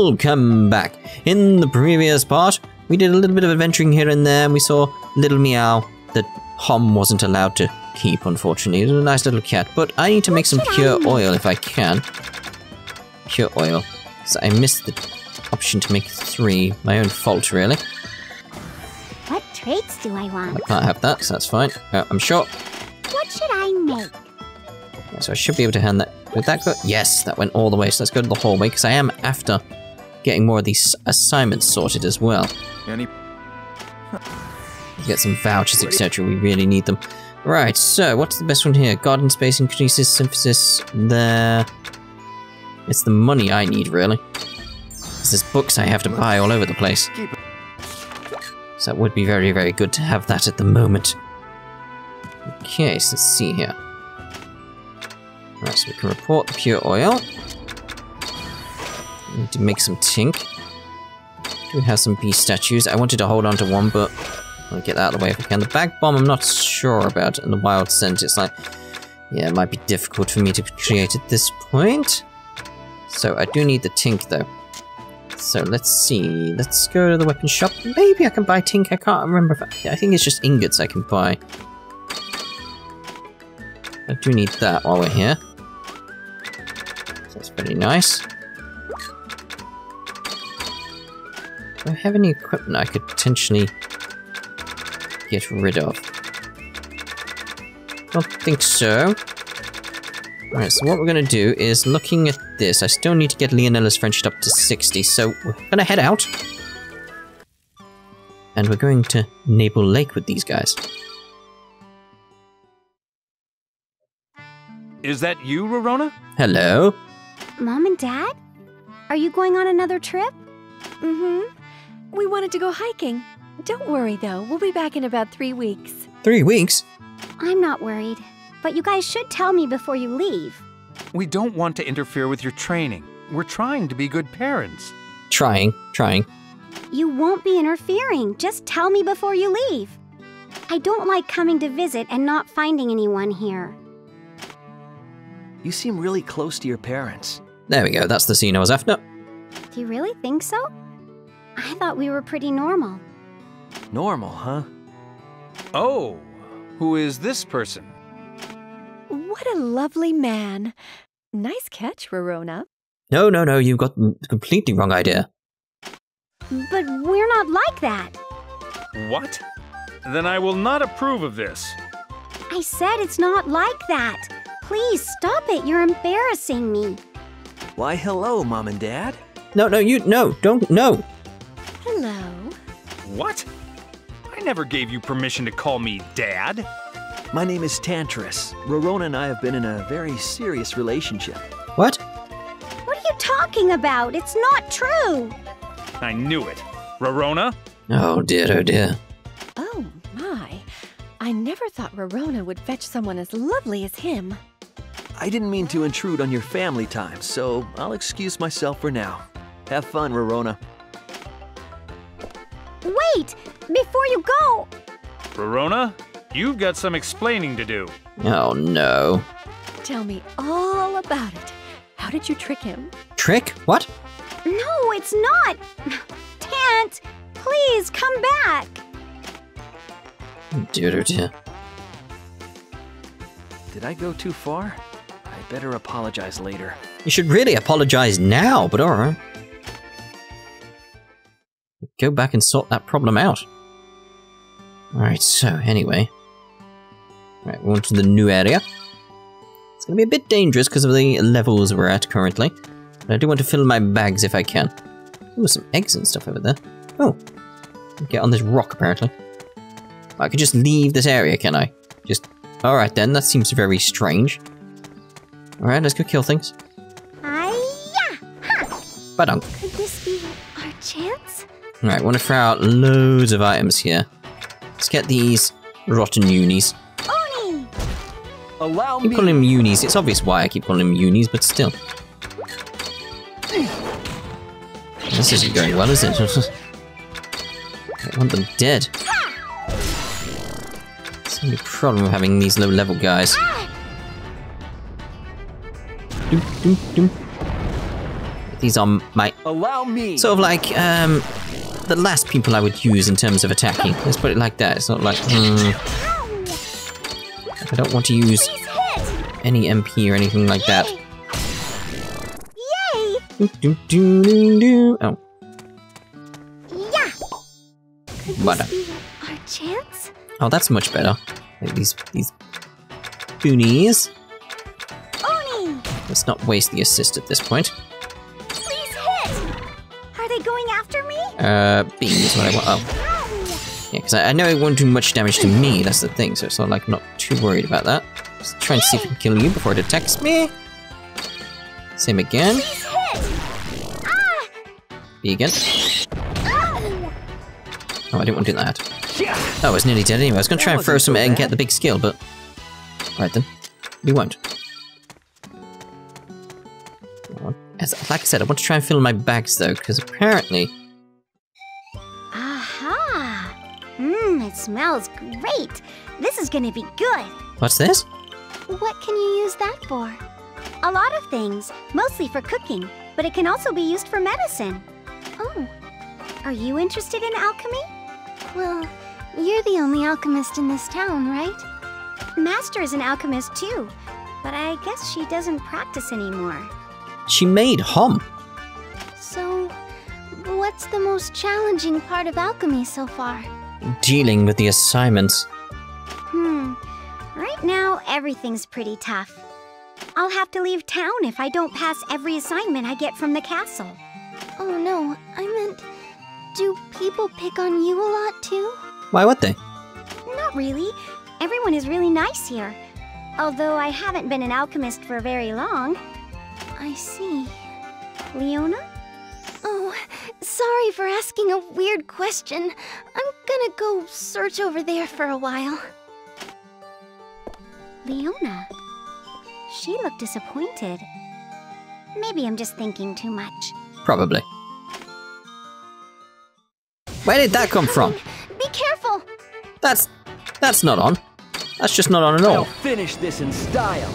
Welcome back! In the previous part, we did a little bit of adventuring here and there, and we saw Little Meow that Hom wasn't allowed to keep, unfortunately. It was a nice little cat, but I need to make some pure oil if I can. Pure oil. So I missed the option to make three. My own fault, really. What traits do I want? I can't have that, so that's fine. Uh, I'm short, What should I make? so I should be able to hand that. Would that go? Yes, that went all the way. So let's go to the hallway, because I am after getting more of these assignments sorted as well. Any Get some vouchers, etc. We really need them. Right, so what's the best one here? Garden space increases, synthesis there. It's the money I need, really. Because there's books I have to buy all over the place. So that would be very, very good to have that at the moment. Okay, so let's see here. Right, so we can report the pure oil. Need to make some tink. Do we have some bee statues? I wanted to hold on to one, but I'll get that out of the way if I can. The bag bomb I'm not sure about, and the wild scent, it's like... Yeah, it might be difficult for me to create at this point. So I do need the tink, though. So let's see. Let's go to the weapon shop. Maybe I can buy tink. I can't remember. I, I think it's just ingots I can buy. I do need that while we're here. So that's very nice. Do I have any equipment I could potentially get rid of? Don't think so. Alright, so what we're gonna do is looking at this, I still need to get Lionela's friendship up to 60, so we're gonna head out. And we're going to Nable Lake with these guys. Is that you, Rorona? Hello? Mom and Dad? Are you going on another trip? Mm-hmm. We wanted to go hiking. Don't worry, though. We'll be back in about three weeks. Three weeks? I'm not worried. But you guys should tell me before you leave. We don't want to interfere with your training. We're trying to be good parents. Trying, trying. You won't be interfering. Just tell me before you leave. I don't like coming to visit and not finding anyone here. You seem really close to your parents. There we go, that's the scene I was after. Do you really think so? I thought we were pretty normal. Normal, huh? Oh, who is this person? What a lovely man. Nice catch, Rorona. No, no, no, you've got the completely wrong idea. But we're not like that. What? Then I will not approve of this. I said it's not like that. Please stop it. You're embarrassing me. Why, hello, Mom and Dad. No, no, you, no, don't, no. Hello. What? I never gave you permission to call me Dad. My name is Tantris. Rorona and I have been in a very serious relationship. What? What are you talking about? It's not true. I knew it. Rorona? Oh dear, oh dear. Oh, my. I never thought Rorona would fetch someone as lovely as him. I didn't mean to intrude on your family time, so I'll excuse myself for now. Have fun, Rorona. Wait! Before you go! Rorona, You've got some explaining to do. Oh no. Tell me all about it. How did you trick him? Trick? What? No, it's not! Tant! Please come back! Dear. Did I go too far? I better apologize later. You should really apologize now, but alright. Go back and sort that problem out. Alright, so anyway. Right, we're on to the new area. It's gonna be a bit dangerous because of the levels we're at currently. But I do want to fill my bags if I can. Ooh, some eggs and stuff over there. Oh. Get on this rock, apparently. I could just leave this area, can I? Just... Alright then, that seems very strange. Alright, let's go kill things. Badunk. Alright, want to throw out loads of items here. Let's get these rotten unis. Oni! Allow I keep calling them unis. It's obvious why I keep calling them unis, but still. This isn't going well, is it? I want them dead. It's the only problem with having these low level guys. Doom, doom, doom. These are my Allow me. sort of like um the last people I would use in terms of attacking. Let's put it like that. It's not like hmm, I don't want to use any MP or anything like that. Yay! Do, do, do, do, do. Oh, Yeah! what? Be our chance? Oh, that's much better. Like these these boonies. Oni! Let's not waste the assist at this point. Uh, beam is what I want. Oh, yeah, because I, I know it won't do much damage to me. That's the thing. So it's not like not too worried about that. Just trying to see if it can kill you before it attacks me. Same again. B again. Oh, I didn't want to do that. Oh, I was nearly dead anyway. I was going to try and throw some and get the big skill, but... Right then. We won't. As, like I said, I want to try and fill my bags though, because apparently... smells great. This is gonna be good. What's this? What can you use that for? A lot of things, mostly for cooking, but it can also be used for medicine. Oh, are you interested in alchemy? Well, you're the only alchemist in this town, right? Master is an alchemist too, but I guess she doesn't practice anymore. She made Hom. So, what's the most challenging part of alchemy so far? Dealing with the assignments. Hmm. Right now, everything's pretty tough. I'll have to leave town if I don't pass every assignment I get from the castle. Oh no, I meant. Do people pick on you a lot too? Why would they? Not really. Everyone is really nice here. Although I haven't been an alchemist for very long. I see. Leona? Oh, sorry for asking a weird question. I'm gonna go search over there for a while. Leona. She looked disappointed. Maybe I'm just thinking too much. Probably. Where did that come from? Be careful! That's... that's not on. That's just not on at all. I'll all. finish this in style.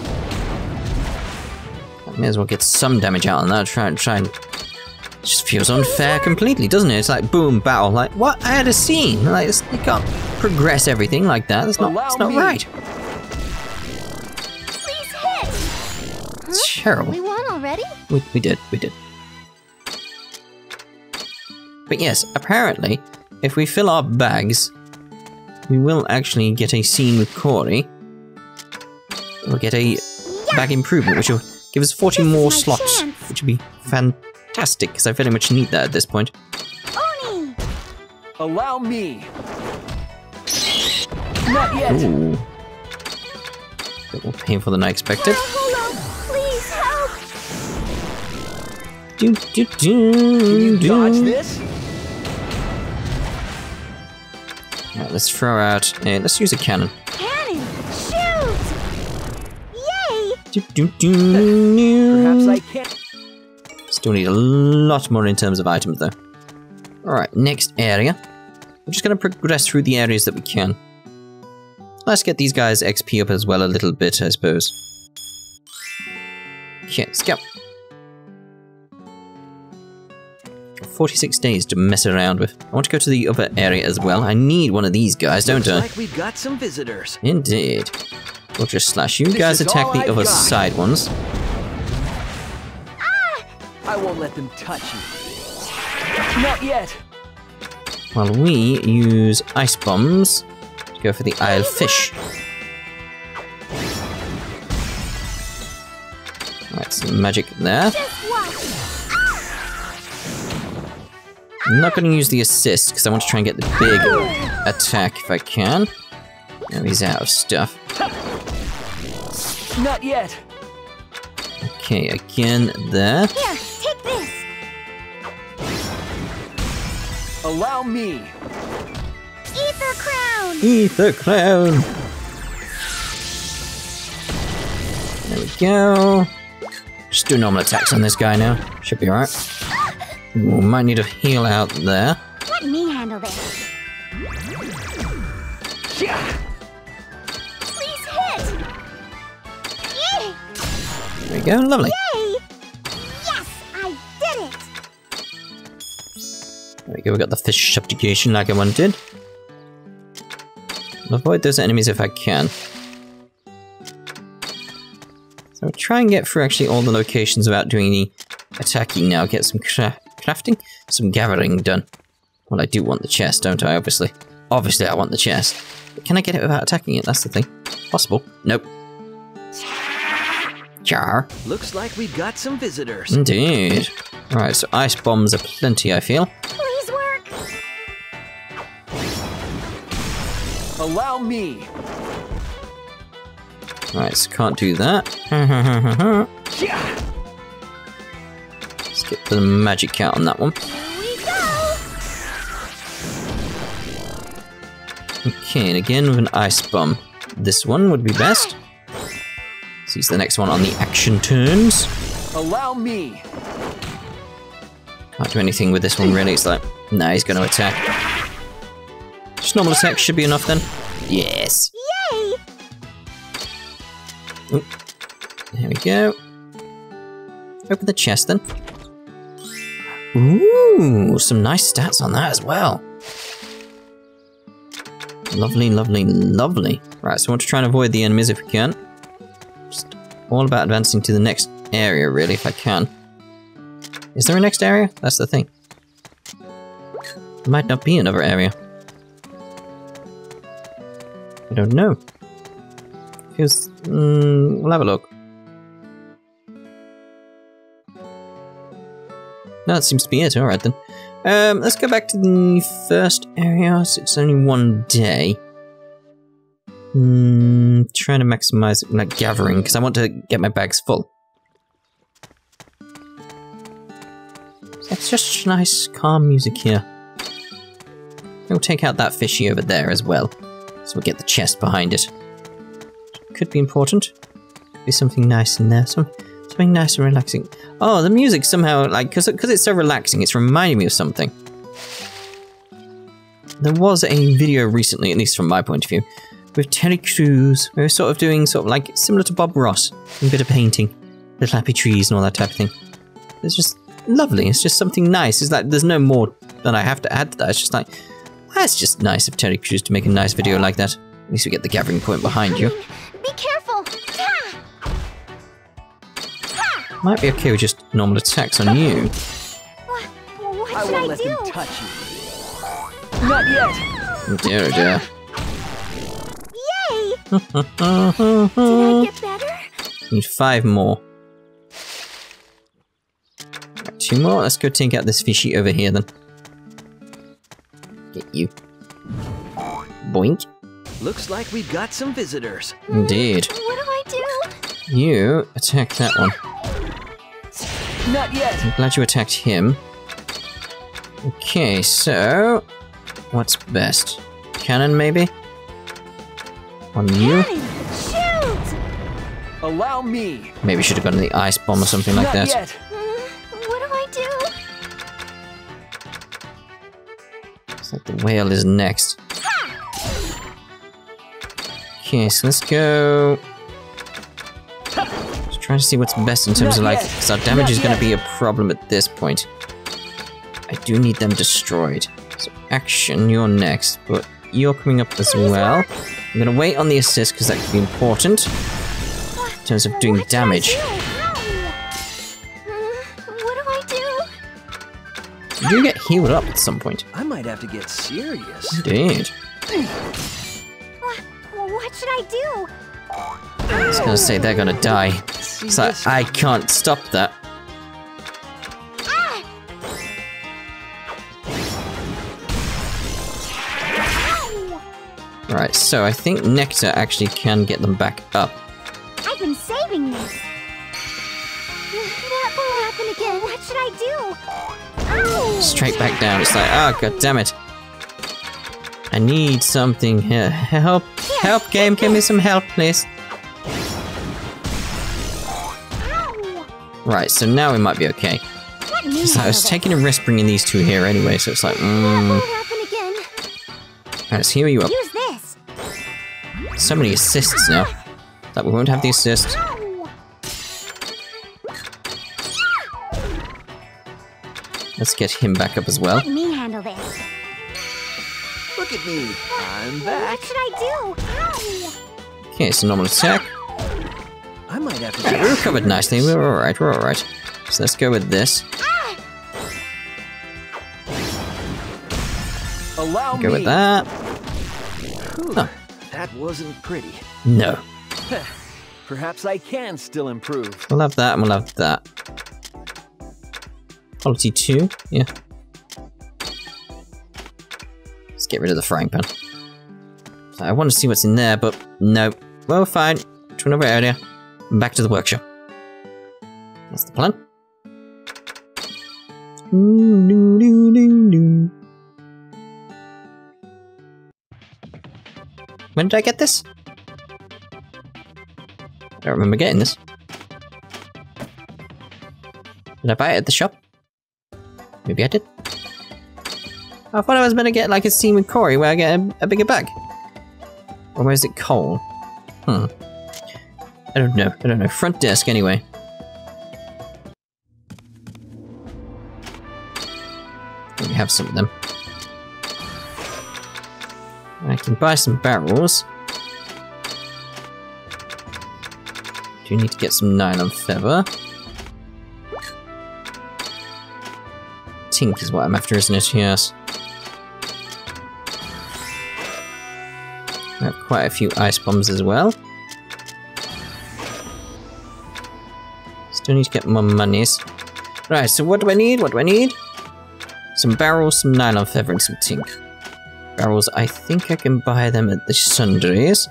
I may as well get some damage out on that. Try and try and. It just feels unfair completely, doesn't it? It's like boom, battle. Like what? I had a scene. Like it's, you can't progress everything like that. That's not. Allow That's not me. right. Please hit! It's terrible. We won already? We, we did. We did. But yes, apparently, if we fill our bags, we will actually get a scene with Corey. We'll get a bag improvement, which will give us 40 This more slots, chance. which would be fantastic, because I very much need that at this point. Oni! Allow me. Not yet. Ooh. A bit more painful than I expected. Oh, Hello! Please help! Do, do, do, Can you do. dodge this? Right, let's throw out. A, let's use a cannon. Cannon! Shoot! Yay! Do, do, do, do. Perhaps I can't. Still need a lot more in terms of items, though. Alright, next area. We're just going to progress through the areas that we can. Let's get these guys XP up as well a little bit, I suppose. Okay, let's go. 46 days to mess around with. I want to go to the other area as well. I need one of these guys, don't Looks I? like we've got some visitors. Indeed. We'll just slash you This guys attack the I've other got. side ones. I won't let them touch you. Not yet. While we use ice bombs to go for the Isle fish. Right, some magic there. I'm not going to use the assist because I want to try and get the big attack if I can. Now he's out of stuff. Not yet. Okay, again there. Here, Allow me. Ether Crown! Ether Crown! There we go. Just do normal attacks on this guy now. Should be alright. Ooh, might need a heal out there. Let me handle this. Yeah. Please hit! There we go, lovely. Yay! We go, we got the fish subjugation like I wanted. I'll avoid those enemies if I can. So I'll try and get through actually all the locations without doing any attacking now. Get some cra crafting, some gathering done. Well, I do want the chest, don't I, obviously? Obviously I want the chest. But can I get it without attacking it? That's the thing. Possible. Nope. Jar. Looks like we've got some visitors. Indeed. Alright, so ice bombs are plenty, I feel. Allow me. Right, so can't do that. Yeah. get the magic count on that one. Here we go. Okay, and again with an ice bomb. This one would be best. Sees the next one on the action turns. Allow me. Can't do anything with this one really. It's like, nah, he's going to attack. Just normal attack should be enough then. Yes. Yay! There we go. Open the chest then. Ooh, some nice stats on that as well. Lovely, lovely, lovely. Right, so I want to try and avoid the enemies if we can. Just all about advancing to the next area, really, if I can. Is there a next area? That's the thing. There might not be another area. I don't know. Feels... Mm, we'll have a look. No, that seems to be it. Alright then. Um, let's go back to the first area. So it's only one day. Hmm, trying to maximize like gathering because I want to get my bags full. It's just nice, calm music here. We'll take out that fishy over there as well, so we'll get the chest behind it. Could be important. Be something nice in there. Some something nice and relaxing. Oh, the music somehow like because because it's so relaxing. It's reminding me of something. There was a video recently, at least from my point of view, with Terry Crews. We were sort of doing sort of like similar to Bob Ross, a bit of painting, little happy trees and all that type of thing. It's just lovely. It's just something nice. It's like there's no more that I have to add to that. It's just like that's just nice of Terry Crews to make a nice video like that. At least we get the gathering point behind you. Be careful. Might be okay with just normal attacks on you. What, what I should won't I let do? them touch you. Not yet. Oh dear, oh dear. Yay! Need Did I get better? Need five more. Right, two more. Let's go take out this fishy over here then. Get you. Boink. Looks like we've got some visitors. Indeed. What do I do? You attack that one. Not yet. I'm glad you attacked him. Okay, so what's best? Cannon, maybe? On you? Cannon, shoot! Allow me. Maybe should have gotten the ice bomb or something like that. yet. Whale is next. Okay, so let's go. Just trying to see what's best in terms of like, because our damage Not is going to be a problem at this point. I do need them destroyed. So action, you're next, but you're coming up as well. I'm going to wait on the assist because that could be important in terms of doing What should I damage. You do get healed up at some point. I might have to get serious. Indeed. What, what should I do? I was going to say they're going to die. See So this? I can't stop that. Ah! Right, so I think Nectar actually can get them back up. Straight back down. It's like, oh, god damn it. I need something here. Help. Help, game. Give me some help, please. Right, so now we might be okay. So I was taking a risk bringing these two here anyway, so it's like, this. That mm. won't happen again. Alright, let's heal you up. Use. So many assists now. That we won't have the assist. Let's get him back up as well. Let me handle this. Look at me. I'm back. What should I do? Ow! Okay, so normal attack. I might have to We get recovered nicely. We're alright, we're alright. So let's go with this. Ah. Allow Go me. with that. Whew, Huh. That wasn't pretty. No. Perhaps I can still improve. We'll have that and we'll have that. Quality 2, yeah. Let's get rid of the frying pan. I want to see what's in there, but no. Well, fine. To another area. Back to the workshop. That's the plan. When did I get this? I don't remember getting this. Did I buy it at the shop? Maybe I did. I thought I was meant to get like a scene with Corey where I get a, a bigger bag. Or where is it Cole? Hmm. I don't know. I don't know. Front desk anyway. We have some of them. I can buy some barrels. Do you need to get some nylon feather. Tink is what I'm after, isn't it? Yes. I have quite a few ice bombs as well. Still need to get more monies. Right, so what do I need? What do I need? Some barrels, some nylon feather, and some tink. Barrels, I think I can buy them at the sundries.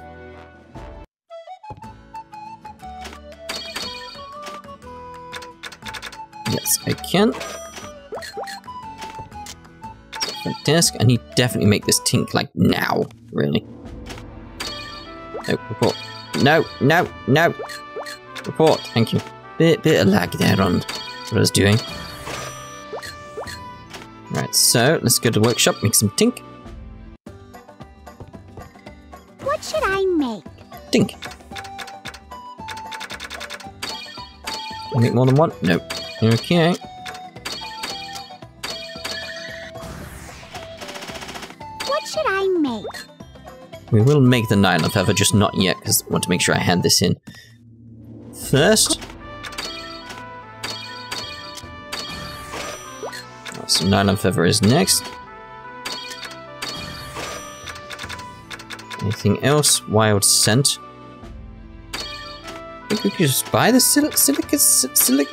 Yes, I can. Front desk. I need to definitely make this tink like now, really. No, report. No, no, no. Report, thank you. Bit, bit of lag there on what I was doing. Right, so let's go to the workshop, make some tink. What should I make? Tink. Make more than one? Nope. Okay. We will make the nylon feather, just not yet, because I want to make sure I hand this in first. Oh, So nylon feather is next. Anything else? Wild scent. I think we could just buy the sil silica sil silic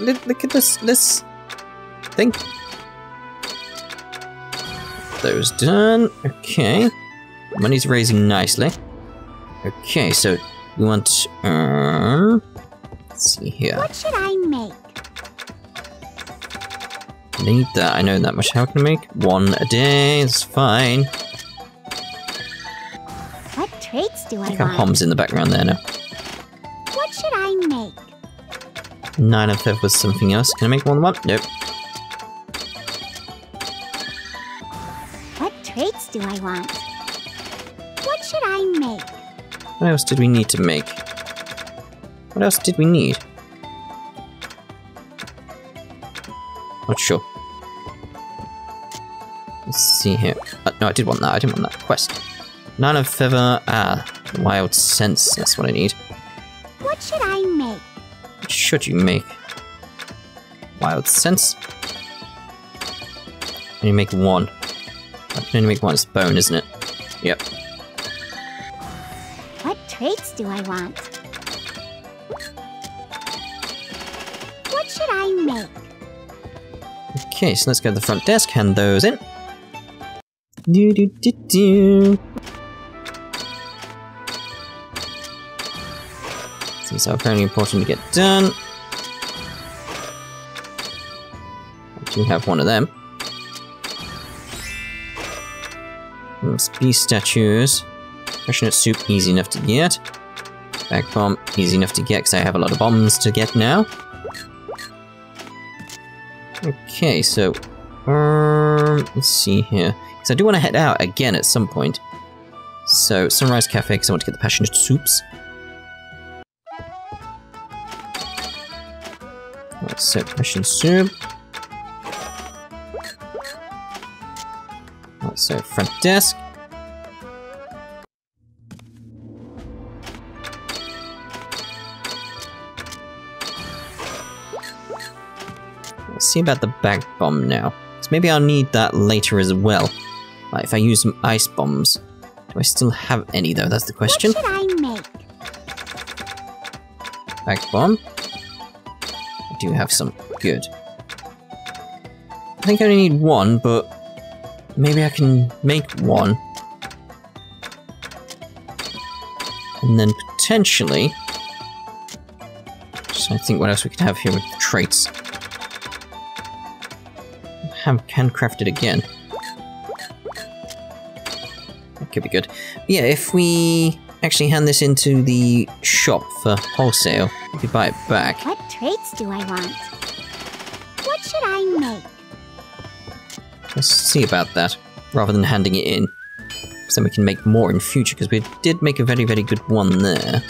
this thing. Those done. Okay. Money's raising nicely. Okay, so we want uh, let's see here. What should I make? Need that. I know that much. How can I make one a day? It's fine. What traits do I I got want? Hom's in the background there now. What should I make? Nine of fifth was something else. Can I make one more than one? Nope. What traits do I want? What else did we need to make? What else did we need? Not sure. Let's see here. Uh, no, I did want that. I didn't want that quest. Nine of feather. Ah, wild sense. That's what I need. What should I make? What should you make? Wild sense. Can you make one? I can only make one. It's bone, isn't it? Yep. Traits do I want? What should I make? Okay, so let's go to the front desk, hand those in. Do do do do. These are very important to get done. I do have one of them. Let's be statues. Passionate soup, easy enough to get. Bag bomb, easy enough to get because I have a lot of bombs to get now. Okay, so um, let's see here. Because I do want to head out again at some point. So Sunrise Cafe, because I want to get the passionate soups. Let's so passion soup. So, front desk. See about the bag bomb now. So maybe I'll need that later as well. Like if I use some ice bombs. Do I still have any though? That's the question. What should I make? Bag bomb. I do have some. Good. I think I only need one, but maybe I can make one. And then potentially... Trying to think what else we could have here with traits. Have handcrafted again. That could be good. Yeah, if we actually hand this into the shop for wholesale, we could buy it back. What traits do I want? What should I make? Let's see about that, rather than handing it in. So then we can make more in future, because we did make a very, very good one there.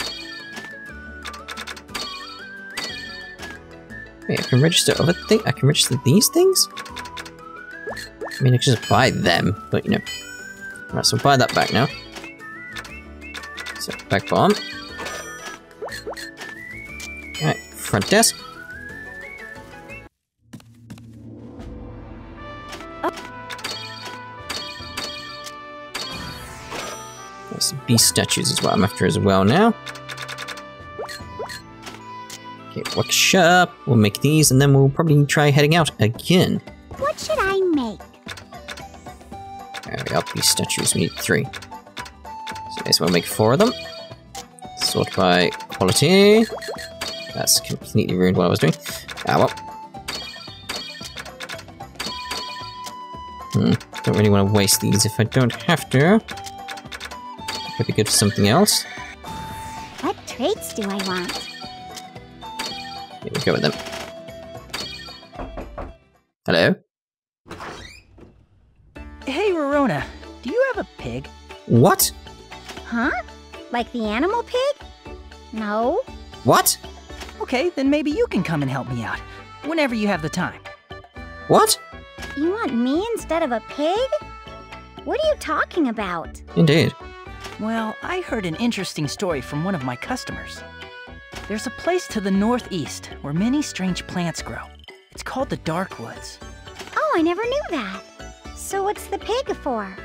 Wait, I can register other things? I can register these things? I mean, I can just buy them, but you know. Right, so buy that back now. So, bag bomb. Alright, front desk. There's some beast statues is what I'm after as well now. Okay, workshop. We'll make these and then we'll probably try heading out again. We are, beast statues. We need three. So I guess we'll make four of them. Sort by quality. That's completely ruined what I was doing. Ah, well. Hmm, don't really want to waste these if I don't have to. Could be good for something else. What traits do I want? Here we go with them. Hello? Hey, Rorona, do you have a pig? What? Huh? Like the animal pig? No. What? Okay, then maybe you can come and help me out. Whenever you have the time. What? You want me instead of a pig? What are you talking about? Indeed. Well, I heard an interesting story from one of my customers. There's a place to the northeast where many strange plants grow. It's called the Dark Woods. Oh, I never knew that. So what's the pig for?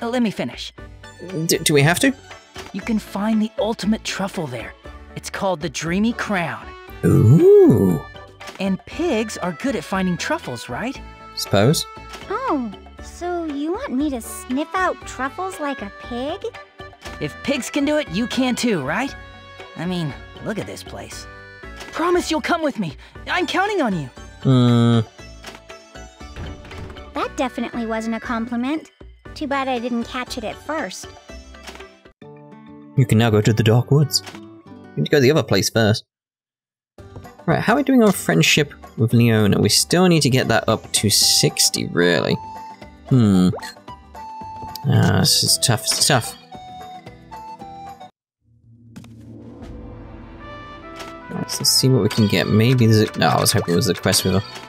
Uh, let me finish. D- do we have to? You can find the ultimate truffle there. It's called the Dreamy Crown. Ooh. And pigs are good at finding truffles, right? Suppose. Oh, so you want me to sniff out truffles like a pig? If pigs can do it, you can too, right? I mean, look at this place. Promise you'll come with me. I'm counting on you. Hmm. Definitely wasn't a compliment. Too bad I didn't catch it at first. You can now go to the Dark Woods. You need to go to the other place first. Right, how are we doing on friendship with Leona? We still need to get that up to 60, really. Hmm. Ah, this is tough, stuff. let's see what we can get. Maybe there's a... No, I was hoping it was a quest with her.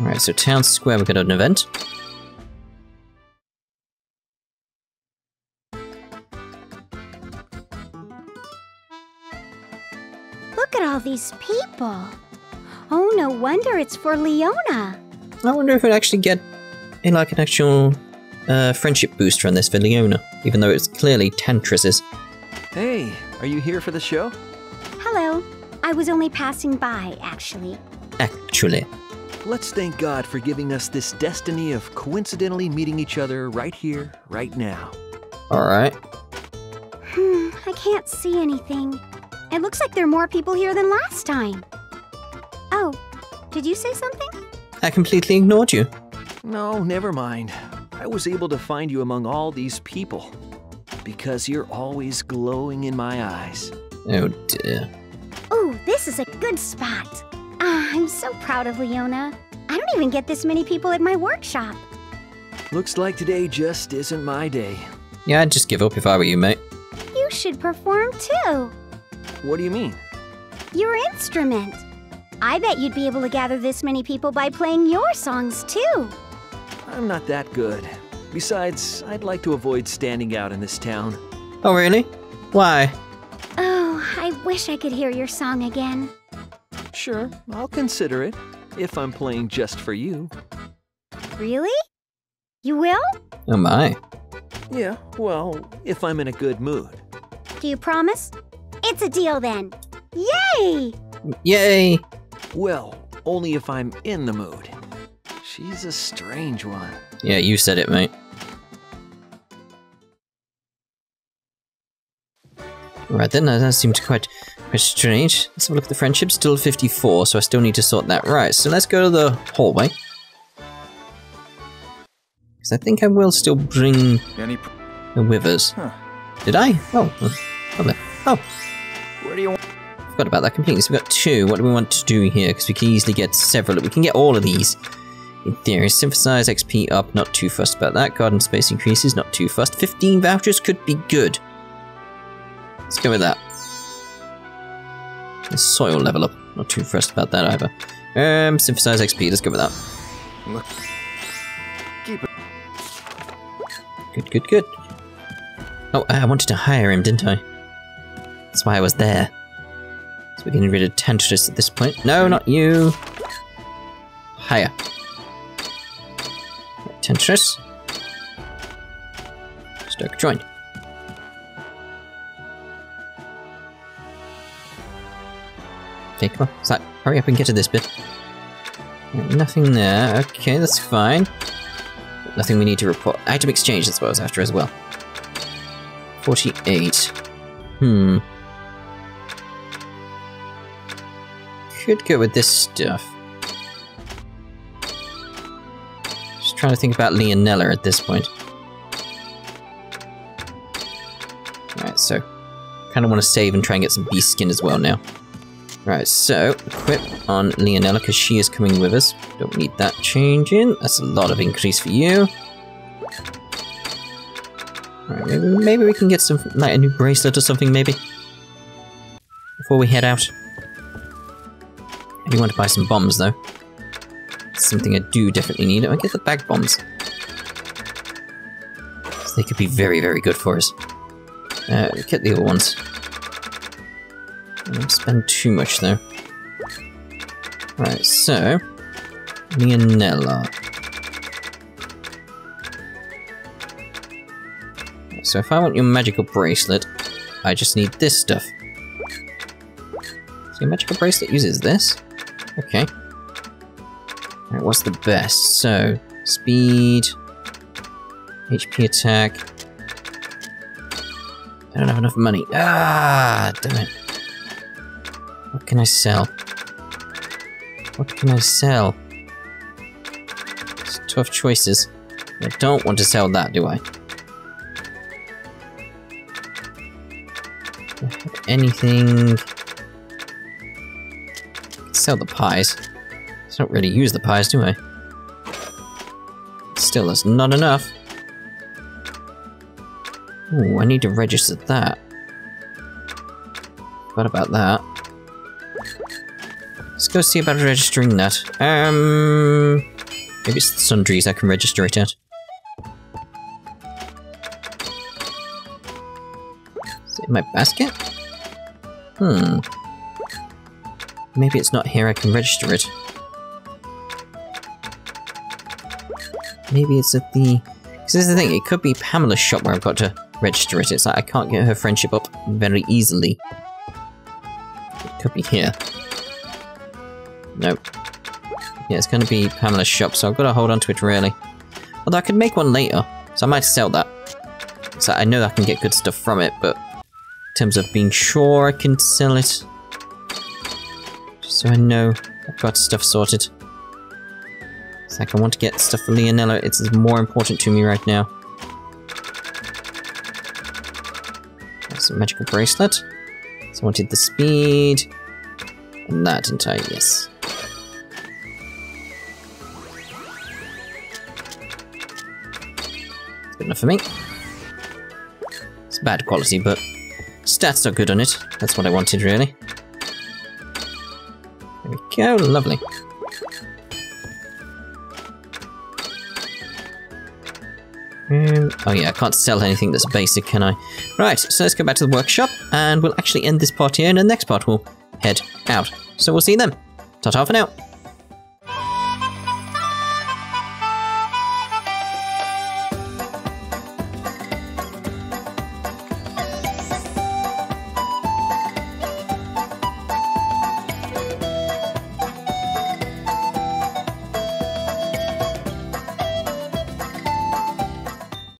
Alright, so Town Square, we've got an event. Look at all these people. Oh, no wonder it's for Leona. I wonder if we'd actually get a, like an actual uh, friendship booster on this for Leona, even though it's clearly Tantris's. Hey, are you here for the show? Hello. I was only passing by, actually. Actually. Let's thank God for giving us this destiny of coincidentally meeting each other right here, right now. Alright. Hmm, I can't see anything. It looks like there are more people here than last time. Oh, did you say something? I completely ignored you. No, never mind. I was able to find you among all these people. Because you're always glowing in my eyes. Oh dear. Oh, this is a good spot. Ah, I'm so proud of Leona. I don't even get this many people at my workshop. Looks like today just isn't my day. Yeah, I'd just give up if I were you, mate. You should perform too. What do you mean? Your instrument. I bet you'd be able to gather this many people by playing your songs too. I'm not that good. Besides, I'd like to avoid standing out in this town. Oh, really? Why? Oh, I wish I could hear your song again. Sure, I'll consider it, if I'm playing just for you. Really? You will? Oh my. Yeah, well, if I'm in a good mood. Do you promise? It's a deal then. Yay! Yay! Well, only if I'm in the mood. She's a strange one. Yeah, you said it, mate. Right then, that seemed quite, quite strange. Let's have a look at the friendship. Still 54, so I still need to sort that right. So let's go to the hallway. Because I think I will still bring Any the withers. Huh. Did I? Oh, lovely. Oh, where do you want? forgot about that completely. So we've got two. What do we want to do here? Because we can easily get several. We can get all of these. In theory, synthesize XP up, not too fussed about that. Garden space increases, not too fussed. 15 vouchers could be good. Let's go with that. The soil level up, not too fussed about that either. Um, synthesize XP, let's go with that. Look. Keep it. Good, good, good. Oh, I wanted to hire him, didn't I? That's why I was there. So we're getting rid of Tantris at this point. No, not you. Hire. Tantris. Stoke joined. Okay, come on. Hurry up and get to this bit. Nothing there. Okay, that's fine. Nothing we need to report. Item exchange, that's what I was after as well. 48. Hmm. Could go with this stuff. Just trying to think about Lionela at this point. Alright, so kind of want to save and try and get some beast skin as well now. Right, so equip on Lionela because she is coming with us. Don't need that changing. That's a lot of increase for you. Alright, maybe, maybe we can get some like a new bracelet or something maybe before we head out. I do want to buy some bombs though. Something I do definitely need. I get the bag bombs. They could be very, very good for us. Uh, get the other ones. Don't spend too much though. Right, so Lionela. So if I want your magical bracelet, I just need this stuff. So your magical bracelet uses this? Okay. Alright, what's the best? So, speed, HP attack. I don't have enough money. Ah, damn it. What can I sell? What can I sell? It's tough choices. I don't want to sell that, do I? Anything? Sell the pies. I don't really use the pies, do I? Still, that's not enough. Ooh, I need to register that. What about that? Let's go see about registering that. Um, maybe it's sundries I can register it at. Is it in my basket? Hmm. Maybe it's not here I can register it. Maybe it's at the... Because this is the thing, it could be Pamela's shop where I've got to register it. It's like I can't get her friendship up very easily. It could be here. Nope. Yeah, it's going to be Pamela's shop, so I've got to hold on to it really. Although I could make one later, so I might sell that. So I know I can get good stuff from it, but in terms of being sure I can sell it, so I know I've got stuff sorted. It's like I want to get stuff for Lionela, it's more important to me right now. That's a magical bracelet. So I wanted the speed. And that, didn't Yes. Enough for me. It's bad quality, but stats are good on it. That's what I wanted, really. There we go. Lovely. Um, oh yeah, I can't sell anything that's basic, can I? Right, so let's go back to the workshop, and we'll actually end this part here, and the next part we'll head out. So we'll see you then. Ta-ta for now.